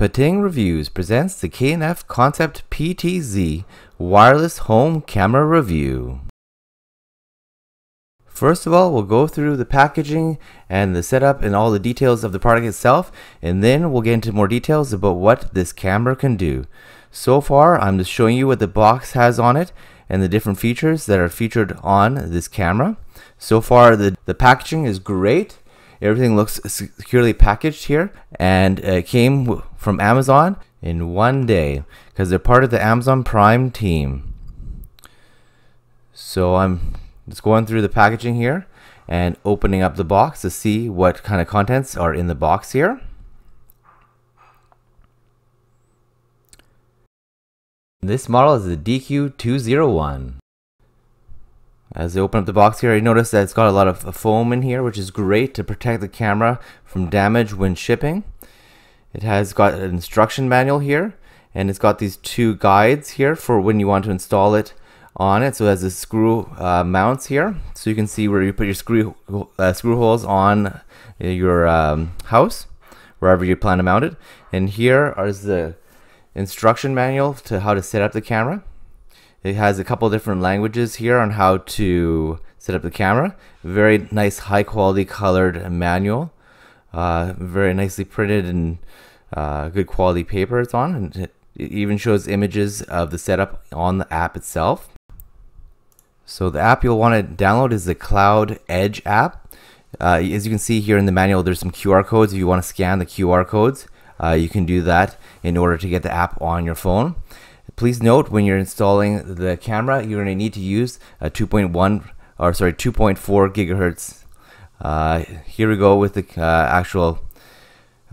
PaaTing Reviews presents the K&F Concept PTZ Wireless Home Camera Review. First of all, we'll go through the packaging and the setup and all the details of the product itself, and then we'll get into more details about what this camera can do. So far, I'm just showing you what the box has on it and the different features that are featured on this camera. So far, the, the packaging is great. Everything looks securely packaged here and it came from Amazon in one day because they're part of the Amazon Prime team. So I'm just going through the packaging here and opening up the box to see what kind of contents are in the box here. This model is the DQ201. As I open up the box here, I notice that it's got a lot of foam in here, which is great to protect the camera from damage when shipping. It has got an instruction manual here, and it's got these two guides here for when you want to install it on it. So it has the screw uh, mounts here, so you can see where you put your screw uh, screw holes on your um, house, wherever you plan to mount it. And here is the instruction manual to how to set up the camera. It has a couple different languages here on how to set up the camera. Very nice high quality colored manual. Uh, very nicely printed and uh, good quality paper it's on. And it even shows images of the setup on the app itself. So the app you'll want to download is the Cloud Edge app. Uh, as you can see here in the manual, there's some QR codes. If you want to scan the QR codes, uh, you can do that in order to get the app on your phone. Please note when you're installing the camera, you're going to need to use a 2.1 or sorry 2.4 gigahertz. Uh, here we go with the uh, actual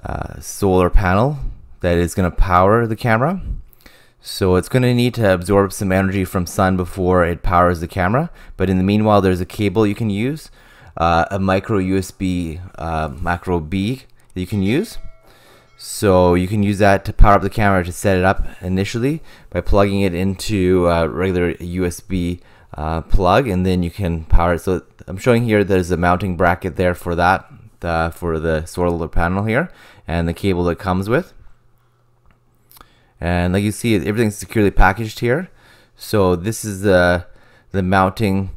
uh, solar panel that is going to power the camera. So it's going to need to absorb some energy from sun before it powers the camera. But in the meanwhile, there's a cable you can use, uh, a micro USB uh, macro B that you can use. So you can use that to power up the camera to set it up initially by plugging it into a regular USB uh, plug and then you can power it. So I'm showing here there's a mounting bracket there for that, for the solar panel here and the cable that comes with. And like you see, everything's securely packaged here. So this is the, the mounting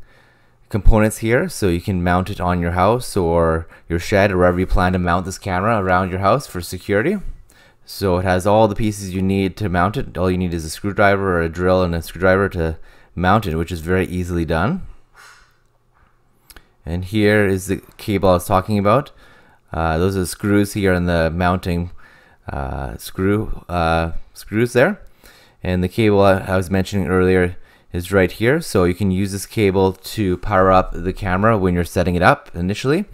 components here so you can mount it on your house or your shed or wherever you plan to mount this camera around your house for security. So it has all the pieces you need to mount it. All you need is a screwdriver or a drill and a screwdriver to mount it, which is very easily done. And here is the cable I was talking about. Uh, those are the screws here and the mounting uh, screw uh, screws there. And the cable I was mentioning earlier is right here. So you can use this cable to power up the camera when you're setting it up initially.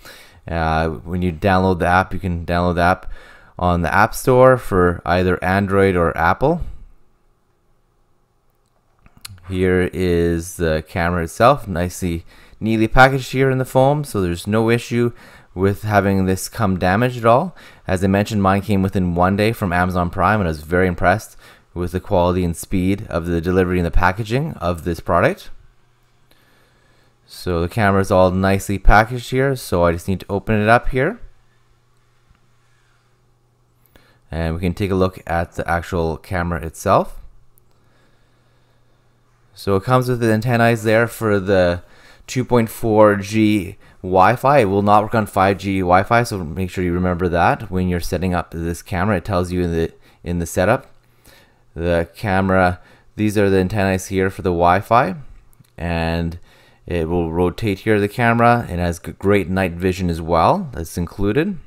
Uh, when you download the app, you can download the app on the App Store for either Android or Apple. Here is the camera itself, nicely neatly packaged here in the foam, so there's no issue with having this come damaged at all. As I mentioned, mine came within one day from Amazon Prime, and I was very impressed with the quality and speed of the delivery and the packaging of this product. So the camera is all nicely packaged here, so I just need to open it up here. And we can take a look at the actual camera itself. So it comes with the antennas there for the 2.4G Wi-Fi. It will not work on 5G Wi-Fi, so make sure you remember that when you're setting up this camera. It tells you in the in the setup the camera these are the antennas here for the Wi-Fi and it will rotate here the camera it has great night vision as well that's included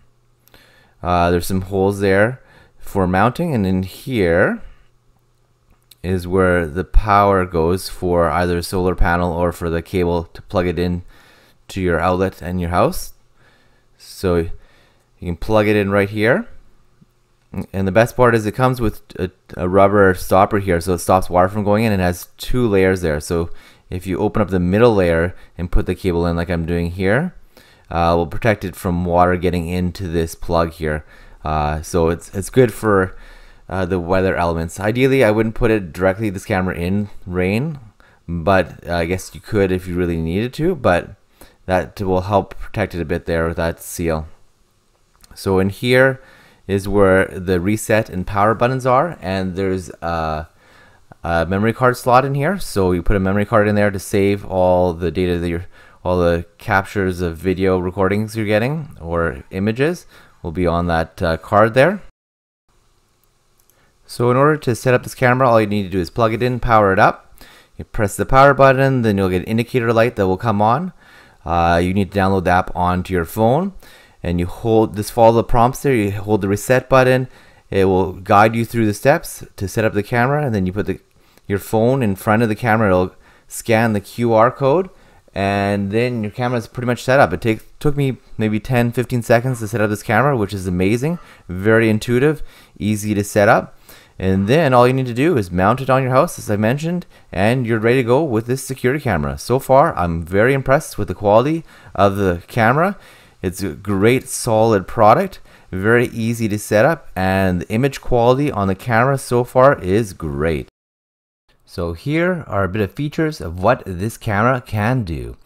uh, there's some holes there for mounting and in here is where the power goes for either solar panel or for the cable to plug it in to your outlet in your house. So you can plug it in right here. And the best part is it comes with a, a, rubber stopper here so it stops water from going in and has two layers there. So if you open up the middle layer and put the cable in like I'm doing here uh, will protect it from water getting into this plug here. Uh, so it's it's good for uh, the weather elements ideally I wouldn't put it directly this camera in rain but uh, I guess you could if you really needed to but that will help protect it a bit there with that seal so in here is where the reset and power buttons are, and there's a, a memory card slot in here. So you put a memory card in there to save all the data that you're, all the captures of video recordings you're getting or images will be on that uh, card there. So in order to set up this camera, all you need to do is plug it in, power it up. You press the power button, then you'll get an indicator light that will come on. Uh, you need to download the app onto your phone and you hold this follow the prompts there. You hold the reset button. It will guide you through the steps to set up the camera and then you put the your phone in front of the camera. It'll scan the QR code and then your camera is pretty much set up. It take, took me maybe 10 15 seconds to set up this camera which is amazing. Very intuitive easy to set up and then all you need to do is mount it on your house as I mentioned and you're ready to go with this security camera so far I'm very impressed with the quality of the camera it's a great solid product, very easy to set up, and the image quality on the camera so far is great. So here are a bit of features of what this camera can do.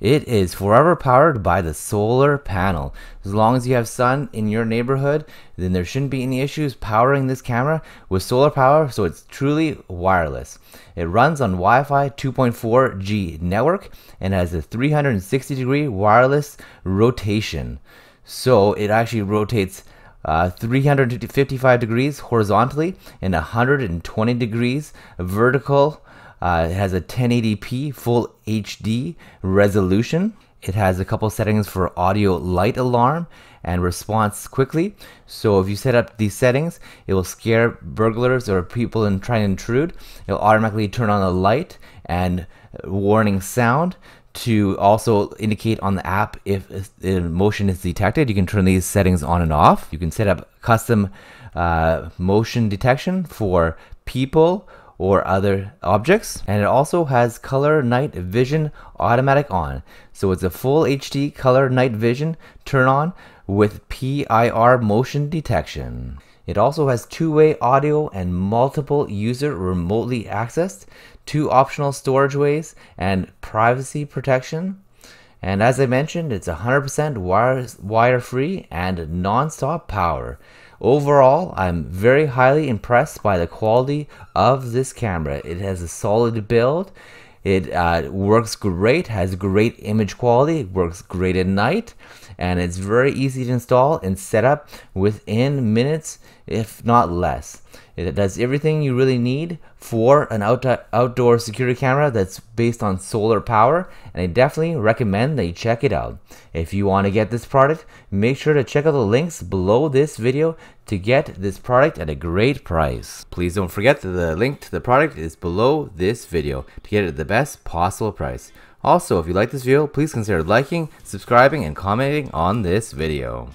It is forever powered by the solar panel. As long as you have sun in your neighborhood, then there shouldn't be any issues powering this camera with solar power, so it's truly wireless. It runs on Wi-Fi 2.4G network and has a 360 degree wireless rotation. So it actually rotates uh, 355 degrees horizontally and 120 degrees vertical uh, it has a 1080p full HD resolution. It has a couple settings for audio light alarm and response quickly. So if you set up these settings, it will scare burglars or people and try to intrude. It'll automatically turn on a light and warning sound to also indicate on the app if motion is detected. You can turn these settings on and off. You can set up custom uh, motion detection for people or other objects. And it also has color night vision automatic on. So it's a full HD color night vision turn on with PIR motion detection. It also has two-way audio and multiple user remotely accessed, two optional storage ways, and privacy protection. And as I mentioned, it's 100% wire, wire free and non-stop power. Overall, I'm very highly impressed by the quality of this camera. It has a solid build. It uh, works great, has great image quality, works great at night, and it's very easy to install and set up within minutes, if not less. It does everything you really need for an out outdoor security camera that's based on solar power, and I definitely recommend that you check it out. If you want to get this product, make sure to check out the links below this video to get this product at a great price. Please don't forget that the link to the product is below this video to get it at the best possible price. Also, if you like this video, please consider liking, subscribing, and commenting on this video.